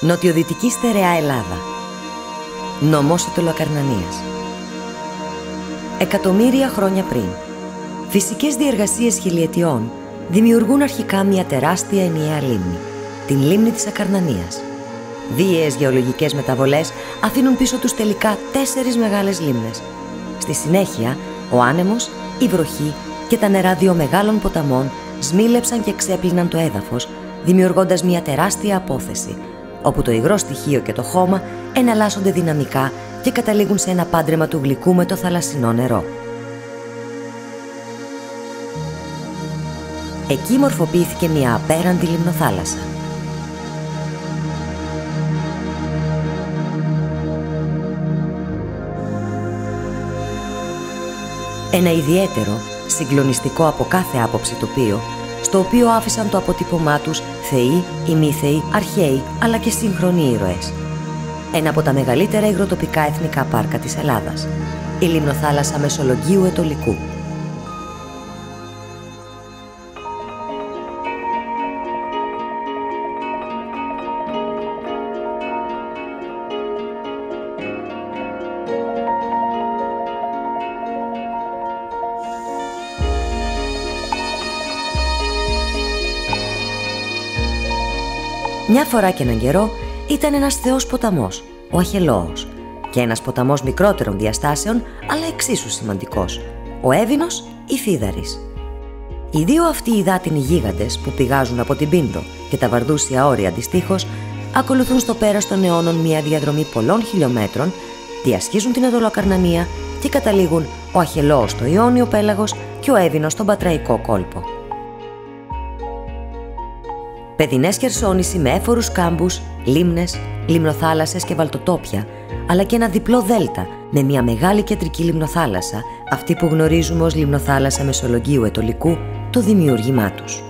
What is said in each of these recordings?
Νοτιοδυτική στερεά Ελλάδα. Νομός Οτολοκαρνανίας. Εκατομμύρια χρόνια πριν. Φυσικές διεργασίες χιλιετιών δημιουργούν αρχικά μια τεράστια ενιαία λίμνη, την λίμνη της Ακαρνανίας. Βίαιες γεωλογικές μεταβολές αφήνουν πίσω τους τελικά τέσσερις μεγάλες λίμνες. Στη συνέχεια, ο άνεμος, η βροχή και τα νερά δύο μεγάλων ποταμών σμήλεψαν και ξέπλυναν το έδαφος, δημιουργώντας μια τεράστια απόθεση, όπου το υγρό στοιχείο και το χώμα εναλλάσσονται δυναμικά και καταλήγουν σε ένα πάντρεμα του γλυκού με το θαλασσινό νερό. Εκεί μορφοποιήθηκε μια απέραντη λιμνοθάλασσα. Ένα ιδιαίτερο, συγκλονιστικό από κάθε άποψη τοπίο, στο οποίο άφησαν το αποτύπωμά τους θεοί, ημίθεοι, αρχαίοι, αλλά και σύγχρονοι ήρωες. Ένα από τα μεγαλύτερα υγροτοπικά εθνικά πάρκα της Ελλάδας. Η λιμνοθάλασσα Μεσολογγίου Ετολικού. Μια φορά και έναν καιρό ήταν ένας θεός ποταμός, ο Αχελώος, και ένας ποταμός μικρότερων διαστάσεων, αλλά εξίσου σημαντικός, ο Έβινος ή Φίδαρης. Οι δύο αυτοί υδάτινοι γίγαντες που πηγάζουν από την Πίντο και τα βαρδούσια όρια αντιστοίχως, ακολουθούν στο πέρας των αιώνων μια διαδρομή πολλών χιλιόμετρων, διασχίζουν την Εδωλοκαρνανία και καταλήγουν ο Αχελώος στο Ιόνιο πέλαγος και ο Έβινος στον Πατραϊκό κόλπο. Παιδινές χερσόνησοι με έφορους κάμπους, λίμνες, λιμνοθάλασσες και βαλτοτόπια, αλλά και ένα διπλό δέλτα με μια μεγάλη κεντρική λιμνοθάλασσα, αυτή που γνωρίζουμε ως λιμνοθάλασσα Μεσολογγίου Ετολικού, το δημιούργημά τους.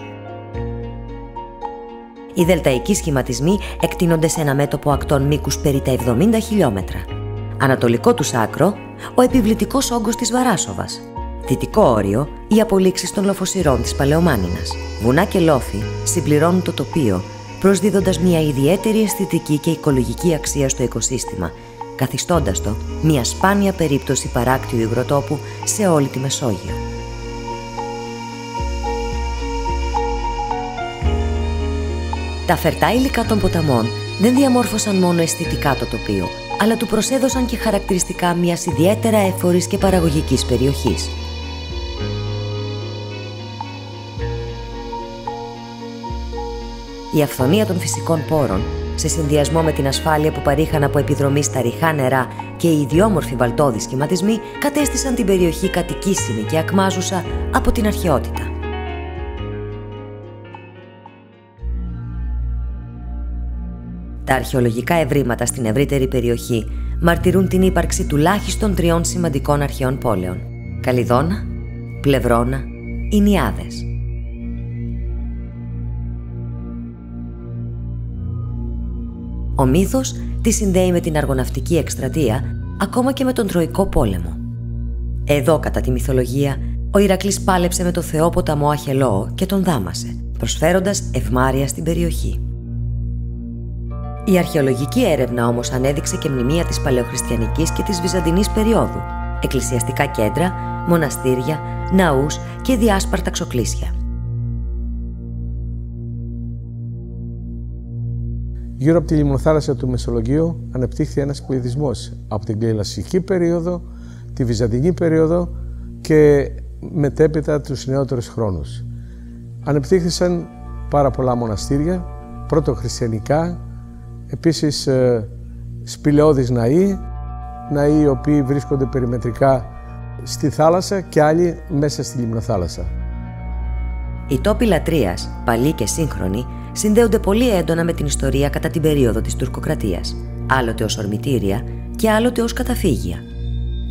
Οι δελταϊκοί σχηματισμοί εκτείνονται σε ένα μέτωπο ακτών μήκους περί τα 70 χιλιόμετρα. Ανατολικό τους άκρο, ο επιβλητικός όγκος της Βαράσοβα, Δυτικό όριο, οι απολύξεις των λοφοσυρών της Παλαιομάνινας. Βουνά και λόφοι συμπληρώνουν το τοπίο, προσδίδοντας μια ιδιαίτερη αισθητική και οικολογική αξία στο οικοσύστημα, καθιστώντας το μια σπάνια περίπτωση παράκτιου υγροτόπου σε όλη τη Μεσόγειο. Τα φερτά υλικά των ποταμών δεν διαμόρφωσαν μόνο αισθητικά το τοπίο, αλλά του προσέδωσαν και χαρακτηριστικά μιας ιδιαίτερα έφορης και παραγωγικής περιοχής. Η αυθονία των φυσικών πόρων, σε συνδυασμό με την ασφάλεια που παρήχαν από επιδρομή στα ριχά νερά και οι ιδιόμορφοι βαλτόδοι σχηματισμοί, κατέστησαν την περιοχή κατοικήσιμη και ακμάζουσα από την αρχαιότητα. Τα αρχαιολογικά ευρήματα στην ευρύτερη περιοχή μαρτυρούν την ύπαρξη τουλάχιστον τριών σημαντικών αρχαίων πόλεων. Καλιδόνα, Πλευρώνα, Ινιάδες. Ο μύθος τη συνδέει με την αργοναυτική εκστρατεία, ακόμα και με τον Τροϊκό πόλεμο. Εδώ, κατά τη μυθολογία, ο Ηρακλής πάλεψε με το θεό ποταμό Αχελώο και τον δάμασε, προσφέροντας ευμάρεια στην περιοχή. Η αρχαιολογική έρευνα όμως ανέδειξε και μνημεία της παλαιοχριστιανικής και της βυζαντινής περίοδου, εκκλησιαστικά κέντρα, μοναστήρια, ναούς και διάσπαρτα ξοκλήσια. Γύρω από τη λιμνοθάλασσα του Μεσολογγίου ανεπτύχθη ένας πληθυσμός από την κλασική περίοδο, τη βυζαντινή περίοδο και μετέπειτα τους νεότερους χρόνους. Ανεπτύχθησαν πάρα πολλά μοναστήρια, πρώτο χριστιανικά, επίσης ε, σπηλαιώδεις ναοί, ναοί οι οποίοι βρίσκονται περιμετρικά στη θάλασσα και άλλοι μέσα στη λιμνοθάλασσα. Οι τόποι λατρείας, παλιοί και σύγχρονοι, συνδέονται πολύ έντονα με την ιστορία κατά την περίοδο της τουρκοκρατίας, άλλοτε ως ορμητήρια και άλλοτε ως καταφύγια.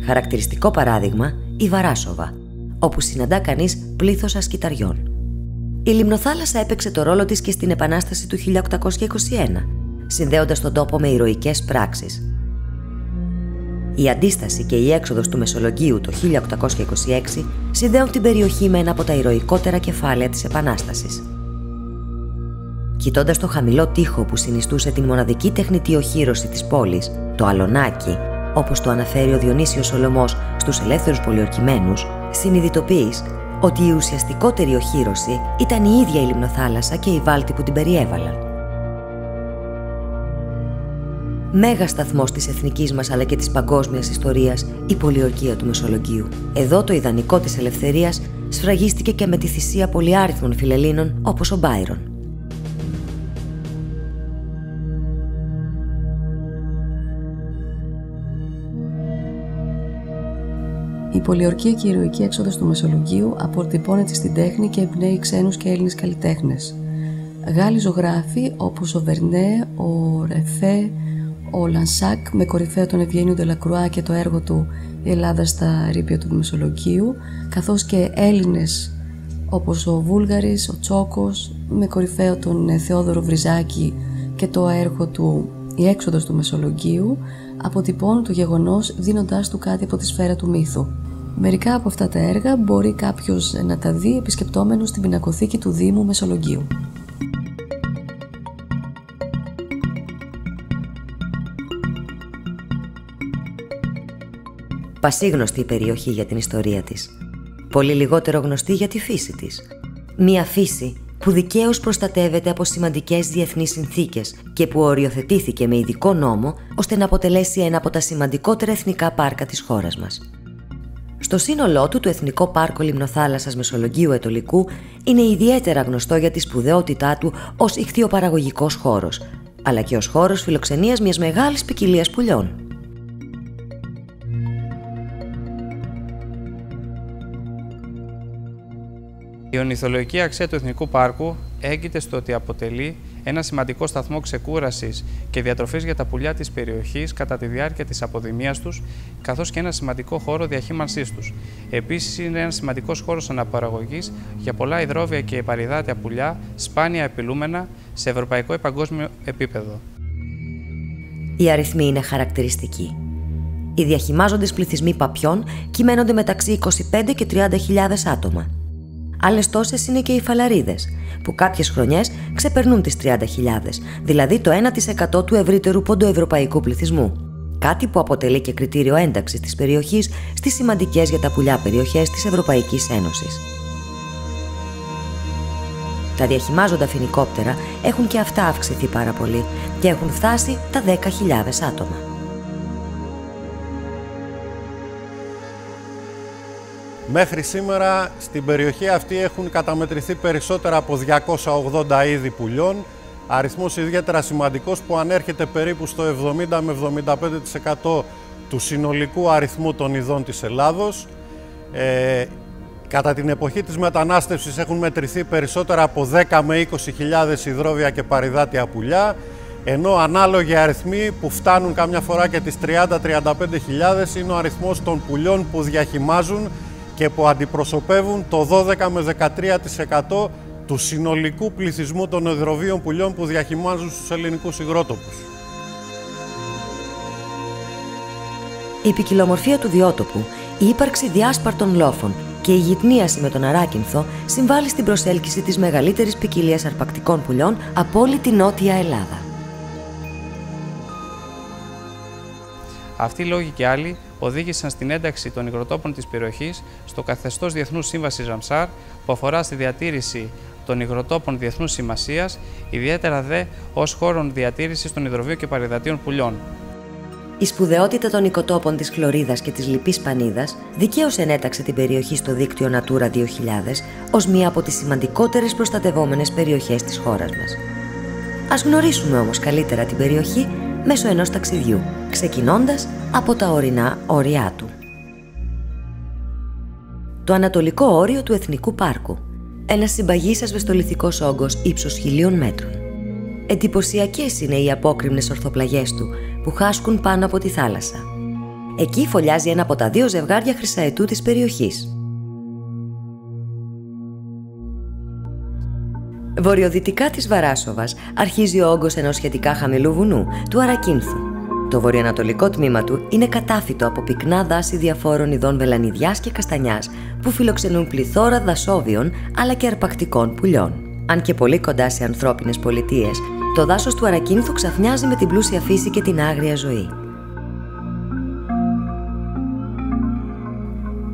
Χαρακτηριστικό παράδειγμα η Βαράσοβα, όπου συναντά κανείς πλήθος ασκηταριών. Η Λιμνοθάλασσα έπαιξε το ρόλο της και στην Επανάσταση του 1821, συνδέοντας τον τόπο με ηρωικές πράξεις. Η αντίσταση και η έξοδος του Μεσολογγίου το 1826 συνδέουν την περιοχή με ένα από τα ηρωικότερα κεφάλαια της Επανάστασης Κοιτώντας το χαμηλό τοίχο που συνιστούσε την μοναδική τεχνητή οχύρωση της πόλης, το αλωνάκι, όπως το αναφέρει ο Διονύσιος Σολομός στους ελεύθερους πολιορκημένους, συνειδητοποιείς ότι η ουσιαστικότερη οχύρωση ήταν η ίδια η λιμνοθάλασσα και η βάλτη που την περιέβαλαν. Μέγα σταθμός της εθνικής μας αλλά και της παγκόσμιας ιστορίας, η πολιορκία του Μεσολογγίου. Εδώ το ιδανικό της ελευθερίας σφραγίστηκε και με τη θυσία πολυάριθμων φιλελλήνων όπως ο Μπάιρον. Η πολιορκία και η ηρωική έξοδος του Μεσολογγίου αποτυπώνεται στην τέχνη και εμπνέει ξένους και Έλληνες καλλιτέχνες. Γάλλοι ζωγράφοι όπως ο Βερνέ, ο Ρεφέ, ο Λανσάκ με κορυφαίο τον Ευγένιο Ντελακρουά και το έργο του «Η Ελλάδα στα ρήπια του Μεσολογγίου» καθώς και Έλληνες όπως ο Βούλγαρης, ο Τσόκος με κορυφαίο τον Θεόδωρο Βριζάκη και το έργο του «Η έξοδος του Μεσολογγίου» αποτυπώνουν το γεγονός δίνοντάς του κάτι από τη σφαίρα του μύθου. Μερικά από αυτά τα έργα μπορεί κάποιος να τα δει επισκεπτόμενος στην πινακοθήκη του Δήμου Μεσολογγίου. Πασίγνωστη η περιοχή για την ιστορία της. Πολύ λιγότερο γνωστή για τη φύση της. Μία φύση που δικαίως προστατεύεται από σημαντικές διεθνείς συνθήκες και που οριοθετήθηκε με ειδικό νόμο ώστε να αποτελέσει ένα από τα σημαντικότερα εθνικά πάρκα της χώρας μας. Στο σύνολό του, το Εθνικό Πάρκο Λιμνοθάλασσας Μεσολογγίου Ετολικού είναι ιδιαίτερα γνωστό για τη σπουδαιότητά του ως ηχθειοπαραγωγικός χώρος, αλλά και ως χώρος φιλοξενίας μιας μεγάλης ποικιλίας πουλιών. Η ονειθολογική αξία του Εθνικού Πάρκου έγκυται στο ότι αποτελεί ένα σημαντικό σταθμό ξεκούρασης και διατροφής για τα πουλιά της περιοχής κατά τη διάρκεια της αποδημίας τους, καθώς και ένα σημαντικό χώρο διαχείμανσής τους. Επίσης, είναι ένας σημαντικός χώρος αναπαραγωγής για πολλά υδρόβια και επαριδάτια πουλιά, σπάνια επιλούμενα σε ευρωπαϊκό ή παγκόσμιο επίπεδο. Οι αριθμοί είναι χαρακτηριστικοί. Οι διαχυμάζοντες πληθυσμοί παπιών κυμαίνονται μεταξύ 25 και 30.000 άτομα. Άλλες τόσες είναι και οι φαλαρίδες, που κάποιες χρονιές ξεπερνούν τις 30.000, δηλαδή το 1% του ευρύτερου ποντοευρωπαϊκού πληθυσμού. Κάτι που αποτελεί και κριτήριο ένταξης της περιοχής στις σημαντικές για τα πουλιά περιοχές της Ευρωπαϊκής Ένωσης. Τα διαχυμάζοντα φινικόπτερα έχουν και αυτά αυξηθεί πάρα πολύ και έχουν φτάσει τα 10.000 άτομα. Μέχρι σήμερα στην περιοχή αυτή έχουν καταμετρηθεί περισσότερα από 280 είδη πουλιών, αριθμός ιδιαίτερα σημαντικός που ανέρχεται περίπου στο 70 με 75% του συνολικού αριθμού των ειδών της Ελλάδος. Ε, κατά την εποχή της μετανάστευσης έχουν μετρηθεί περισσότερα από 10 με 20 χιλιάδες υδρόβια και παριδάτια πουλιά, ενώ ανάλογοι αριθμοί που φτάνουν καμιά φορά και τις 30-35 χιλιάδες είναι ο αριθμός των πουλιών που διαχυμάζουν και που αντιπροσωπεύουν το 12 με 13% του συνολικού πληθυσμού των εδροβίων πουλιών που διαχυμάζουν στους ελληνικούς υγρότοπους. Η ποικιλομορφία του βιότοπου, η ύπαρξη διάσπαρτων λόφων και η γυτνίαση με τον Αράκυνθο συμβάλλει στην προσέλκυση της μεγαλύτερης ποικιλίας αρπακτικών πουλιών από όλη τη Νότια Ελλάδα. Αυτοί οι λόγοι και άλλοι οδήγησαν στην ένταξη των υγροτόπων της περιοχής στο καθεστώς Διεθνούς Σύμβασης Ραμσάρ που αφορά στη διατήρηση των υγροτόπων διεθνούς σημασίας, ιδιαίτερα δε ως χώρων διατήρησης των υδροβίων και παρυδατίων πουλιών. Η σπουδαιότητα των οικοτόπων της Χλωρίδας και της Λυπής Πανίδας δικαίως ενέταξε την περιοχή στο δίκτυο Natura 2000 ως μία από τις σημαντικότερες προστατευόμενες περιοχές της χώρας μας. Ας γνωρίσουμε όμως καλύτερα την περιοχή μέσω ενός ταξιδιού, ξεκινώντας από τα ορεινά όρια του. Το ανατολικό όριο του Εθνικού Πάρκου. Ένας συμπαγής ασβεστολιθικός όγκος ύψος χιλίων μέτρων. Εντυπωσιακές είναι οι απόκριμνες ορθοπλαγιές του που χάσκουν πάνω από τη θάλασσα. Εκεί φωλιάζει ένα από τα δύο ζευγάρια χρυσαετού της περιοχής. Βορειοδυτικά της Βαράσοβας αρχίζει ο όγκος ενός σχετικά χαμηλού βουνού, του Αρακίνθου. Το βορειοανατολικό τμήμα του είναι κατάφυτο από πυκνά δάση διαφόρων ειδών βελανιδιάς και καστανιάς που φιλοξενούν πληθώρα δασόβιων αλλά και αρπακτικών πουλιών. Αν και πολύ κοντά σε ανθρώπινες πολιτείες, το δάσος του Αρακίνθου ξαφνιάζει με την πλούσια φύση και την άγρια ζωή.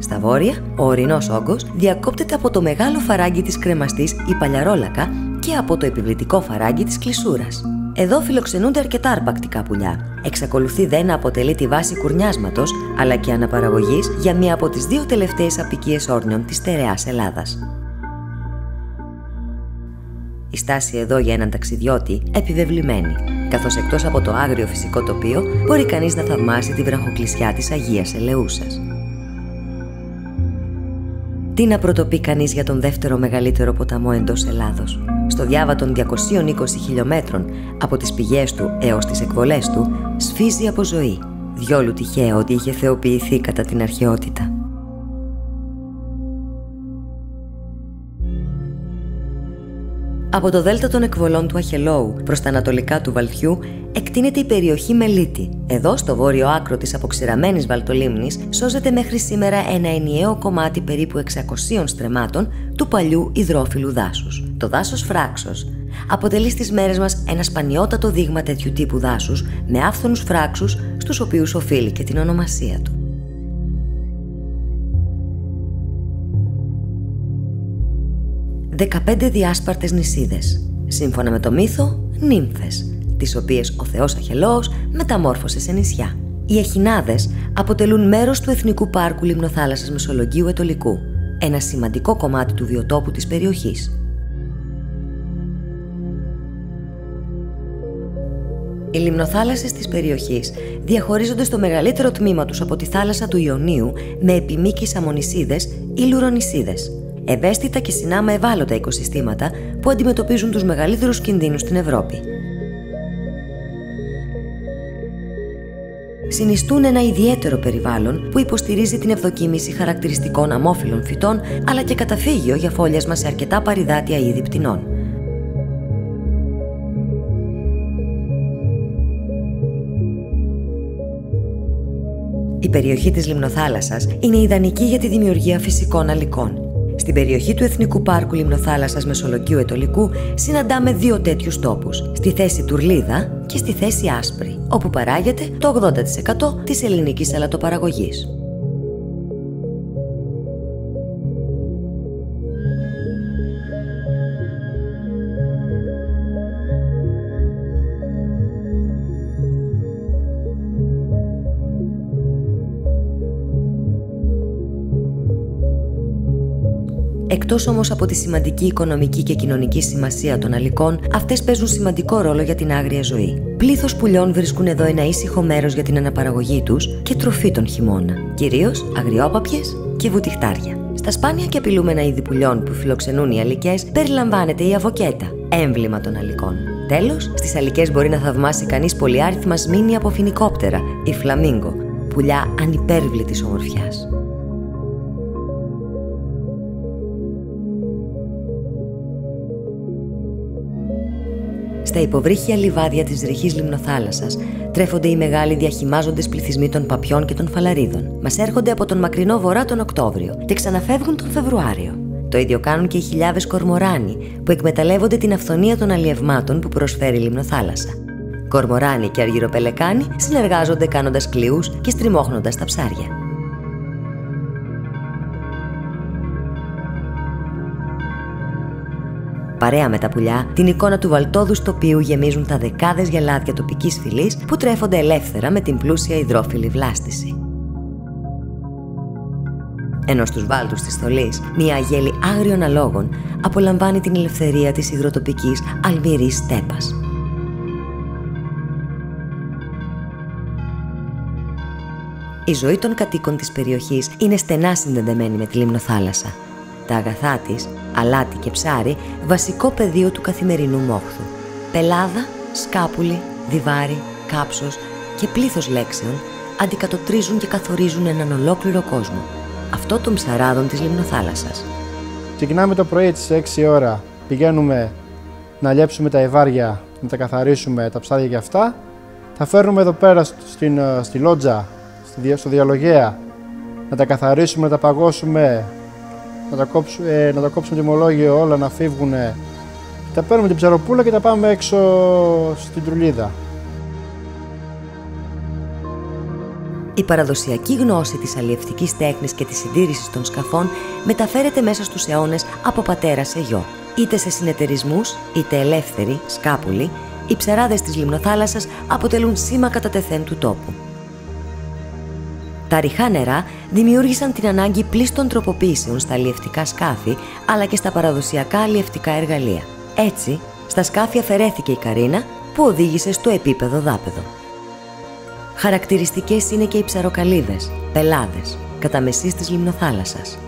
Στα βόρεια, ο ορεινός όγκος διακόπτεται από το μεγάλο φαράγγι της κρεμαστής η Παλιαρόλακα και από το επιβλητικό φαράγγι της Κλεισούρας. Εδώ φιλοξενούνται αρκετά αρπακτικά πουλιά. Εξακολουθεί δε να αποτελεί τη βάση κουρνιάσματος, αλλά και αναπαραγωγής για μία από τις δύο τελευταίες απικίες όρνιων της στερεάς Ελλάδας. Η στάση εδώ για έναν ταξιδιώτη επιβεβλημένη, καθώς εκτός από το άγριο φυσικό τοπίο μπορεί κανείς να θαυμάσει τη βραχοκλησιά της Αγίας Ελεούσας. Τι να πρωτοπεί κανείς για τον δεύτερο μεγαλύτερο ποταμό εντός Ελλάδος. Στο διάβα των 220 χιλιόμετρων από τις πηγές του έως τις εκβολές του, σφίζει από ζωή. Διόλου τυχαίο ότι είχε θεοποιηθεί κατά την αρχαιότητα. Από το δέλτα των εκβολών του Αχελόου προς τα ανατολικά του Βαλτιού εκτείνεται η περιοχή Μελίτη. Εδώ, στο βόρειο άκρο της αποξηραμένης Βαλτολίμνης, σώζεται μέχρι σήμερα ένα ενιαίο κομμάτι περίπου 600 στρεμάτων του παλιού υδρόφιλου δάσους. Το δάσος Φράξος αποτελεί στις μέρες μας ένα σπανιότατο δείγμα τέτοιου τύπου δάσους με άφθονους φράξους στους οποίους οφείλει και την ονομασία του. 15 διάσπαρτες νησίδες, σύμφωνα με το μύθο νύμφες, τις οποίες ο θεός Αχελός μεταμόρφωσε σε νησιά. Οι εχινάδες αποτελούν μέρος του Εθνικού Πάρκου Λιμνοθάλασσας Μεσολογγίου Ετολικού, ένα σημαντικό κομμάτι του βιοτόπου της περιοχής. Οι λιμνοθάλασσες της περιοχής διαχωρίζονται στο μεγαλύτερο τμήμα τους από τη θάλασσα του Ιωνίου με επιμήκεις αμμονισίδες ή λουρονισίδες, ευαίσθητα και συνάμα ευάλωτα οικοσυστήματα που αντιμετωπίζουν τους μεγαλύτερους κινδύνους στην Ευρώπη. Συνιστούν ένα ιδιαίτερο περιβάλλον που υποστηρίζει την ευδοκίμηση χαρακτηριστικών αμόφυλων φυτών αλλά και καταφύγιο για φόλιασμα σε αρκετά παρυδάτια είδη πτηνών. Η περιοχή της Λιμνοθάλασσας είναι ιδανική για τη δημιουργία φυσικών αλικών. Στην περιοχή του Εθνικού Πάρκου Λιμνοθάλασσας Μεσολογγίου Ετολικού συναντάμε δύο τέτοιους τόπους, στη θέση Τουρλίδα και στη θέση Άσπρη, όπου παράγεται το 80% της ελληνικής αλατοπαραγωγής. Εκτός όμως από τη σημαντική οικονομική και κοινωνική σημασία των αλικών, αυτές παίζουν σημαντικό ρόλο για την άγρια ζωή. Πλήθος πουλιών βρίσκουν εδώ ένα ήσυχο μέρος για την αναπαραγωγή τους και τροφή τον χειμώνα. Κυρίως αγριόπαπιες και βουτυχτάρια. Στα σπάνια και απειλούμενα είδη πουλιών που φιλοξενούν οι αλικές περιλαμβάνεται η αβοκέτα, έμβλημα των αλικών. Τέλος, στις αλικές μπορεί να θαυμάσει κανείς πολυάριθμας σμήνη από φινικόπτερα ή φλαμίγκο, πουλιά ανυπέρβλητης ομορφιάς. Στα υποβρύχια λιβάδια της ρηχής λιμνοθάλασσας τρέφονται οι μεγάλοι διαχυμάζοντες πληθυσμοί των παπιών και των φαλαρίδων. Μας έρχονται από τον μακρινό βορρά τον Οκτώβριο και ξαναφεύγουν τον Φεβρουάριο. Το ίδιο κάνουν και οι χιλιάδες κορμοράνοι που εκμεταλλεύονται την αυθονία των αλλιευμάτων που προσφέρει η λιμνοθάλασσα. Κορμοράνοι και αργυροπελεκάνοι συνεργάζονται κάνοντας κλειούς και στριμώχνοντας τα ψάρια. Παρέα με τα πουλιά, την εικόνα του βαλτόδου τοπίου γεμίζουν τα δεκάδες γελάδια τοπικής φυλής που τρέφονται ελεύθερα με την πλούσια υδρόφιλη βλάστηση. Ενώ στους βάλτους της θολής, μια αγέλη άγριων αλόγων απολαμβάνει την ελευθερία της υδροτοπικής αλμυρής στέπας. Η ζωή των κατοίκων της περιοχής είναι στενά συνδεδεμένη με τη λίμνο-θάλασσα. Τα αγαθά της αλάτι και ψάρι, βασικό πεδίο του καθημερινού μόχθου. Πελάδα, σκάπουλη, διβάρι, κάψος και πλήθος λέξεων αντικατοπτρίζουν και καθορίζουν έναν ολόκληρο κόσμο. Αυτό των ψαράδων της Λιμνοθάλασσας. Ξεκινάμε το πρωί στις 6 ώρα, πηγαίνουμε να λιέψουμε τα ευάρια, να τα καθαρίσουμε, τα ψάρια και αυτά. Θα φέρνουμε εδώ πέρα στην, ε, στη λότζα, στο διαλογέα, να τα καθαρίσουμε, να τα παγώσουμε, να τα, κόψουμε, ε, να τα κόψουμε τιμολόγιο όλα να φύγουν Τα παίρνουμε την ψαροπούλα και τα πάμε έξω στην τρουλίδα. Η παραδοσιακή γνώση της αλλιευτικής τέχνης και της συντήρησης των σκαφών μεταφέρεται μέσα στους αιώνες από πατέρα σε γιο. Είτε σε συνεταιρισμούς, είτε ελεύθεροι, σκάπουλοι, οι ψαράδες της λιμνοθάλασσας αποτελούν σήμα κατά τεθέν του τόπου. Τα ρηχά νερά δημιούργησαν την ανάγκη πλήστων τροποποίησεων στα αλλιευτικά σκάφη αλλά και στα παραδοσιακά αλλιευτικά εργαλεία. Έτσι, στα σκάφη αφαιρέθηκε η καρίνα που οδήγησε στο επίπεδο δάπεδο. Χαρακτηριστικές είναι και οι ψαροκαλύβες, πελάδες, κατά μεσής της λιμνοθάλασσας.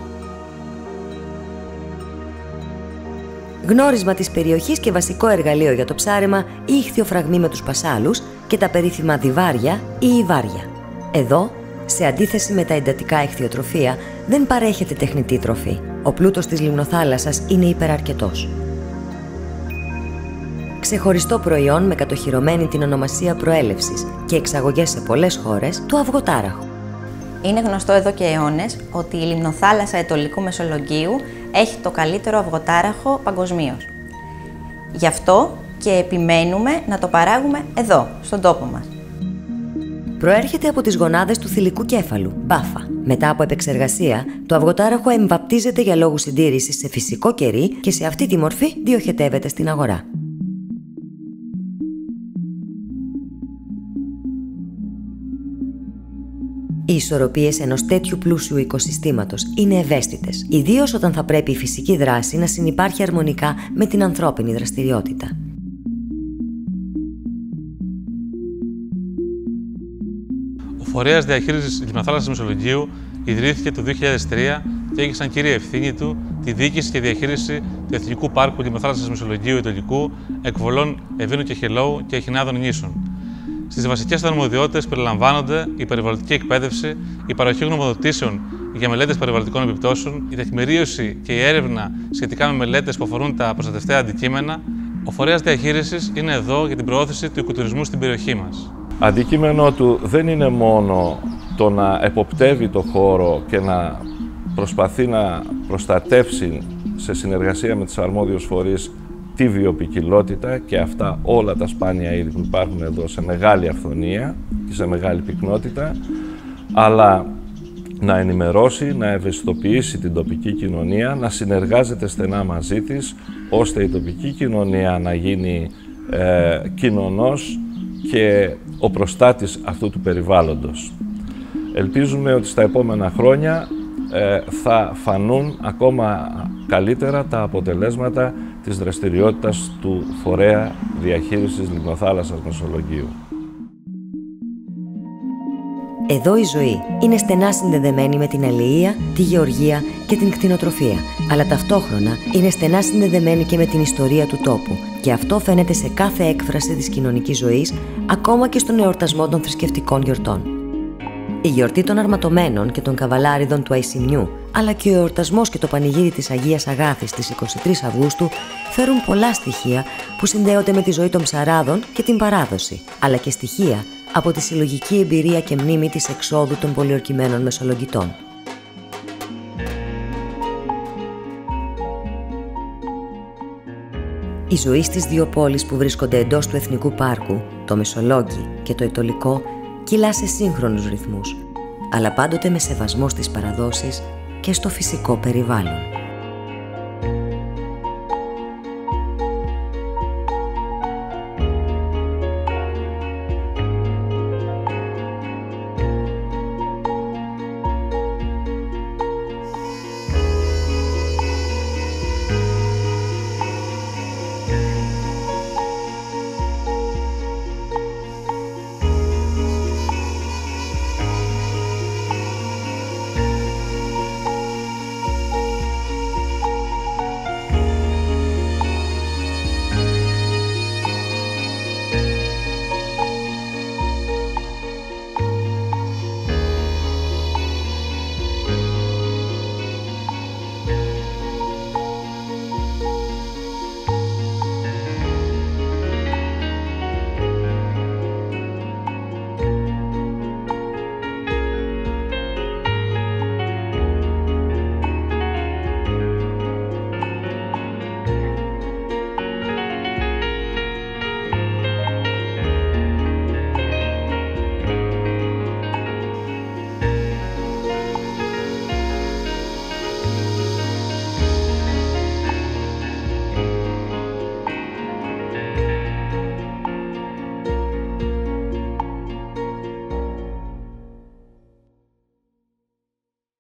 Γνώρισμα της περιοχής και βασικό εργαλείο για το ψάρεμα η ηχθειοφραγμή με τους πασάλους και τα περίφημα διβάρια ή ιβάρια. Εδώ, σε αντίθεση με τα εντατικά ηχθειοτροφία, δεν παρέχεται τεχνητή τροφή. Ο πλούτος της λιμνοθάλασσας είναι υπεραρκετός ξεχωριστό προϊόν με κατοχυρωμένη την ονομασία προέλευσης και εξαγωγές σε πολλές χώρες, το αυγοτάραχο. Είναι γνωστό εδώ και αιώνες ότι η λιμνοθάλασσα Ετωλικού Μεσολογγίου έχει το καλύτερο αυγοτάραχο παγκοσμίως. Γι' αυτό και επιμένουμε να το παράγουμε εδώ, στον τόπο μας. Προέρχεται από τις γονάδες του θηλυκού κέφαλου, μπάφα. Μετά από επεξεργασία, το αυγοτάραχο εμβαπτίζεται για λόγους συντήρησης σε φυσικό κερί και σε αυτή τη μορφή διοχετεύεται στην αγορά. Οι ισορροπίες ενός τέτοιου πλούσιου οικοσυστήματος είναι ευαίσθητες, ιδίως όταν θα πρέπει η φυσική δράση να συνεπάρχει αρμονικά με την ανθρώπινη δραστηριότητα. Φορέα Διαχείρισης Λιμναθάλασσα Μεσολογγίου ιδρύθηκε το 2003 και έχει σαν κύρια ευθύνη του τη διοίκηση και διαχείριση του Εθνικού Πάρκου Λιμναθάλασσα Μεσολογγίου Ιτωλικού, εκβολών Ευήνου και Χελώου και Εχινάδων Νήσων, Στις βασικές του αρμοδιότητες περιλαμβάνονται η περιβαλλοντική εκπαίδευση, η παροχή γνωμοδοτήσεων για μελέτες περιβαλλοντικών επιπτώσεων, η τεκμηρίωση και η έρευνα σχετικά με μελέτες που αφορούν τα προστατευτέα αντικείμενα. Ο φορέας διαχείρισης είναι εδώ για την προώθηση του οικοτουρισμού στην περιοχή μας. Αντικείμενο του δεν είναι μόνο το να εποπτεύει το χώρο και να προσπαθεί να προστατεύσει σε συνεργασία με τις αρμόδιους φορείς τη βιοπικιλότητα και αυτά όλα τα σπάνια είδη που υπάρχουν εδώ σε μεγάλη αυθονία και σε μεγάλη πυκνότητα, αλλά να ενημερώσει, να ευαισθητοποιήσει την τοπική κοινωνία, να συνεργάζεται στενά μαζί της, ώστε η τοπική κοινωνία να γίνει ε, κοινωνός και ο προστάτης αυτού του περιβάλλοντος. Ελπίζουμε ότι στα επόμενα χρόνια ε, θα φανούν ακόμα καλύτερα τα αποτελέσματα της δραστηριότητας του Φορέα Διαχείρισης Λιμνοθάλασσας Μεσολογγίου. Εδώ η ζωή είναι στενά συνδεδεμένη με την αλληλεία, τη γεωργία και την κτηνοτροφία, αλλά ταυτόχρονα είναι στενά συνδεδεμένη και με την ιστορία του τόπου και αυτό φαίνεται σε κάθε έκφραση της κοινωνικής ζωής, ακόμα και στον εορτασμό των θρησκευτικών γιορτών. Η γιορτή των Αρματωμένων και των Καβαλάριδων του Αϊσιμιού, αλλά και ο εορτασμός και το πανηγύρι της Αγίας Αγάθης στις 23 Αυγούστου φέρουν πολλά στοιχεία που συνδέονται με τη ζωή των ψαράδων και την παράδοση, αλλά και στοιχεία από τη συλλογική εμπειρία και μνήμη της εξόδου των πολιορκημένων μεσολογητών. Η ζωή στις δύο πόλεις που βρίσκονται εντός του Εθνικού Πάρκου, το Μεσολόγγι και το Ετολικό, κυλά σε σύγχρονους ρυθμούς, αλλά πάντοτε με σεβασμό στις παραδόσεις και στο φυσικό περιβάλλον.